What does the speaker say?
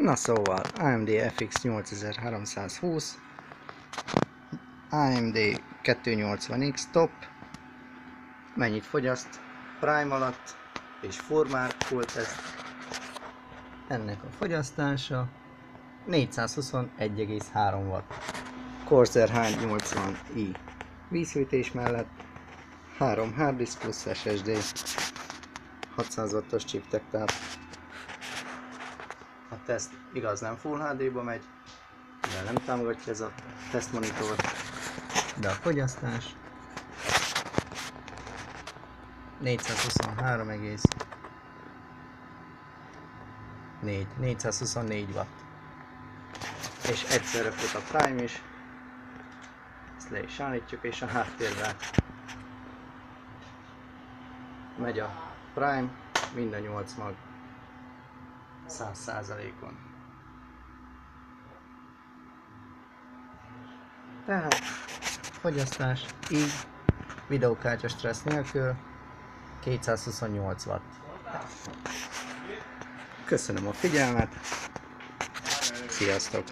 Na szóval, AMD FX 8320, AMD 280X top, mennyit fogyaszt Prime alatt és formál full test. Ennek a fogyasztása 421,3 watt. Corsair H80i vízhűtés mellett 3 hard disk plusz SSD 600 wattos chiptech a teszt igaz nem Full HD-ba megy, mivel nem támogatja ez a tesztmonitor, de a fogyasztás? 423, 4, 424 watt. És egyszerre fut a Prime is, ezt le is állítjuk, és a háttérben megy a Prime, mind a 8 mag száz százalékon. Tehát fogyasztás így videókártya stressz nélkül 228 watt. Köszönöm a figyelmet, sziasztok!